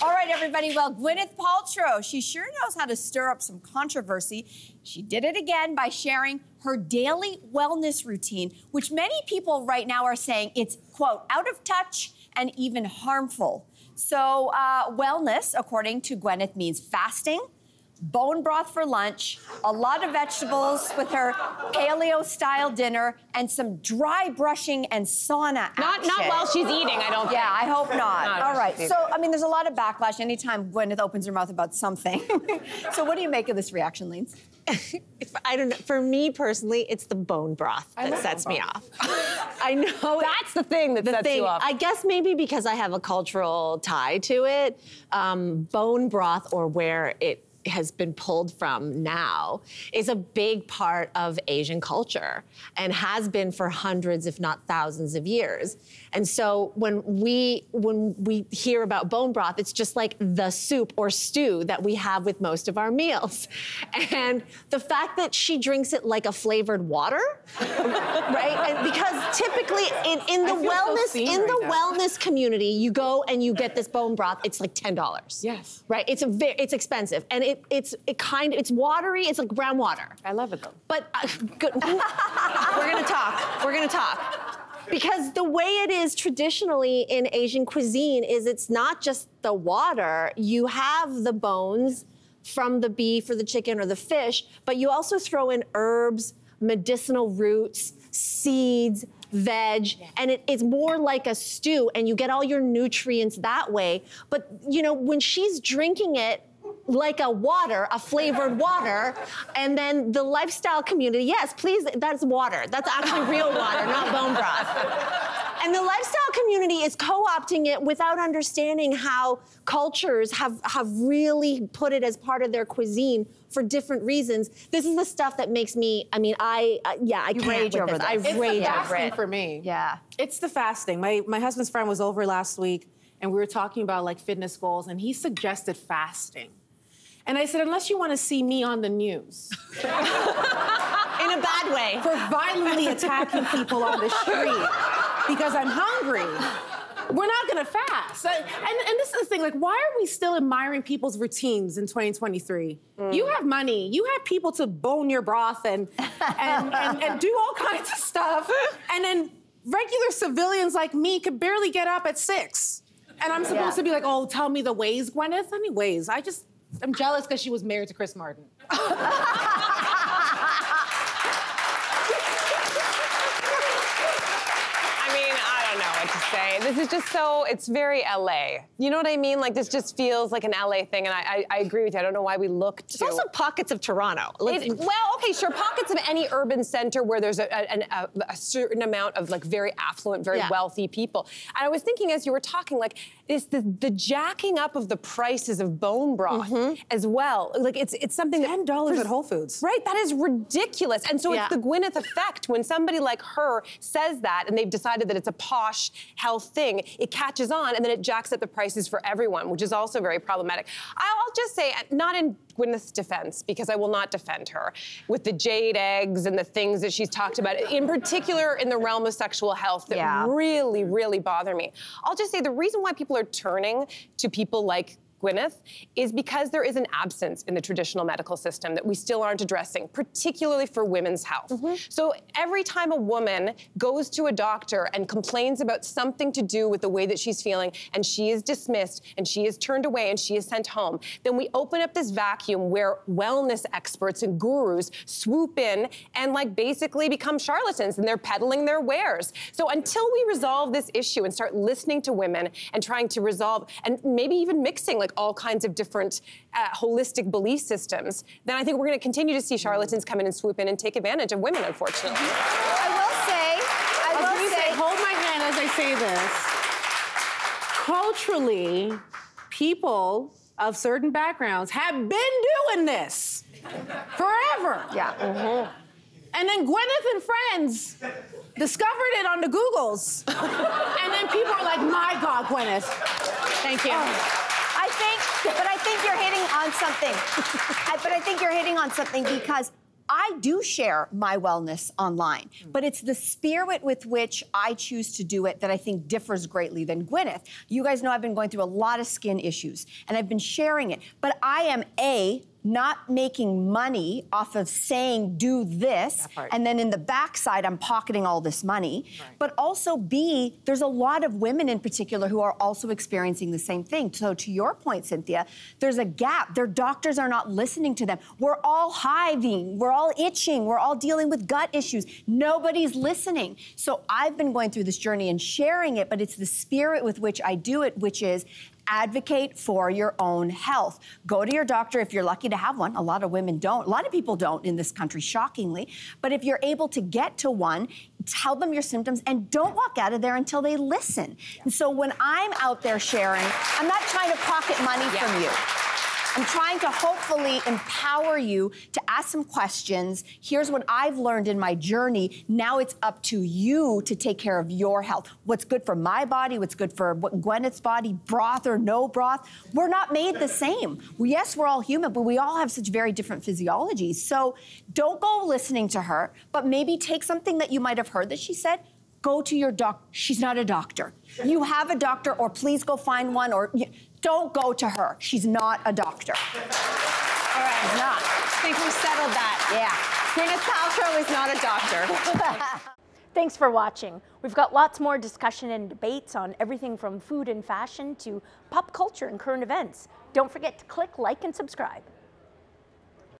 All right, everybody. Well, Gwyneth Paltrow, she sure knows how to stir up some controversy. She did it again by sharing her daily wellness routine, which many people right now are saying it's, quote, out of touch and even harmful. So, uh, wellness, according to Gwyneth, means fasting, bone broth for lunch, a lot of vegetables with her paleo style dinner, and some dry brushing and sauna Not action. not while she's eating, I don't think. Yeah, I hope not. Not All while right. she's So, I mean, there's a lot of backlash anytime Gwyneth opens her mouth about something. so, what do you make of this reaction, Leans? If- I don't know. For me personally, it's the bone broth that sets me off. I know That's the thing that the sets thing. you off. I guess maybe because I have a cultural tie to it. Um, bone broth, or where it has been pulled from now, is a big part of Asian culture and has been for hundreds, if not thousands, of years. And so when we when we hear about bone broth, it's just like the soup or stew that we have with most of our meals. And the fact that she drinks it like a flavored water, right? And because typically in, in the feel so wellness in right the now. wellness community, you go and you get this bone broth. It's like ten dollars. Yes. Right. It's a ve- it's expensive and it it's it kind of, it's watery. It's like brown water. I love it though. But uh, good. we're gonna talk. We're gonna talk. Because the way it is traditionally in Asian cuisine is it's not just the water. You have the bones from the beef or the chicken or the fish, but you also throw in herbs, medicinal roots, seeds, veg, and it, it's more like a stew, and you get all your nutrients that way. But you know, when she's drinking it like a water, a flavored water, and then the lifestyle community, yes, please, that's water. That's actually real water, not bone broth. And the lifestyle community is co-opting it without understanding how cultures have, have really put it as part of their cuisine for different reasons. This is the stuff that makes me, I mean, I, uh, yeah, I You can't rage over this. I this. It's rage the over fasting it. for me. Yeah. It's the fasting. My my husband's friend was over last week and we were talking about like fitness goals and he suggested fasting. And I said, unless you want to see me on the news In a bad way. for violently attacking people on the street because I'm hungry, we're not gonna fast. And, and this is the thing, like, why are we still admiring people's routines in 2023? Mm. You have money, you have people to bone your broth and and, and, and do all kinds of stuff. And then regular civilians like me could barely get up at six. And I'm supposed Yeah. to be like, oh, tell me the ways, Gwyneth. Anyways, I just I'm jealous because she was married to Chris Martin. I mean, I don't know what to say. This is just so, it's very LA. You know what I mean? Like, this just feels like an LA thing, and I, I, I agree with you. I don't know why we look to. It's also pockets of Toronto. It- well, okay, sure. Pockets of any urban center where there's a, a, a, a certain amount of like very affluent, very Yeah. wealthy people. And I was thinking as you were talking, like, it's the, the jacking up of the prices of bone broth as well. Like, it's it's something that $10 Mm-hmm. at Whole Foods. Right, that is ridiculous. And so Yeah. it's the Gwyneth effect. When somebody like her says that and they've decided that it's a posh health thing, it catches on and then it jacks up the prices for everyone, which is also very problematic. I'll I'll just say, not in Gwyneth's defense, because I will not defend her with the jade eggs and the things that she's talked about, in particular in the realm of sexual health that Yeah. really, really bother me. I'll just say the reason why people are turning to people like Gwyneth is because there is an absence in the traditional medical system that we still aren't addressing, particularly for women's health. Mm-hmm. So every time a woman goes to a doctor and complains about something to do with the way that she's feeling, and she is dismissed, and she is turned away, and she is sent home, then we open up this vacuum where wellness experts and gurus swoop in and like basically become charlatans and they're peddling their wares. So until we resolve this issue and start listening to women and trying to resolve and maybe even mixing like all kinds of different uh, holistic belief systems, then I think we're going to continue to see charlatans come in and swoop in and take advantage of women, unfortunately. I will say, I I was will say, say, hold my hand as I say this. Culturally, people of certain backgrounds have been doing this forever. yeah. And then Gwyneth and friends discovered it on the Googles. and then people are like, my God, Gwyneth. Thank you. I think, but I think you're hitting on something. I- but I think you're hitting on something because I do share my wellness online, but it's the spirit with which I choose to do it that I think differs greatly than Gwyneth. You guys know I've been going through a lot of skin issues and I've been sharing it, but I am A, not making money off of saying do this and then in the backside i'm pocketing all this money. But also b there's a lot of women in particular who are also experiencing the same thing. So to your point cynthia there's a gap. Their doctors are not listening to them. We're all hiving. We're all itching. We're all dealing with gut issues. Nobody's listening. So i've been going through this journey and sharing it but it's the spirit with which i do it which is advocate for your own health. Go to your doctor if you're lucky to have one. A lot of women don't. A lot of people don't in this country, shockingly. But if you're able to get to one, tell them your symptoms and don't walk out of there until they listen. And so when I'm out there sharing, I'm not trying to pocket money from you. I'm trying to hopefully empower you to ask some questions. Here's what I've learned in my journey. Now it's up to you to take care of your health. What's good for my body, what's good for what Gwyneth's body, broth or no broth. We're not made the same. Yes, we're all human, but we all have such very different physiologies. So don't go listening to her, but maybe take something that you might have heard that she said go to your doc. She's not a doctor. You have a doctor, or please go find one, or don't go to her. She's not a doctor. All right. She's not. I think we settled that. Yeah. Gwyneth Paltrow is not a doctor. Thanks for watching. We've got lots more discussion and debates on everything from food and fashion to pop culture and current events. Don't forget to click like and subscribe.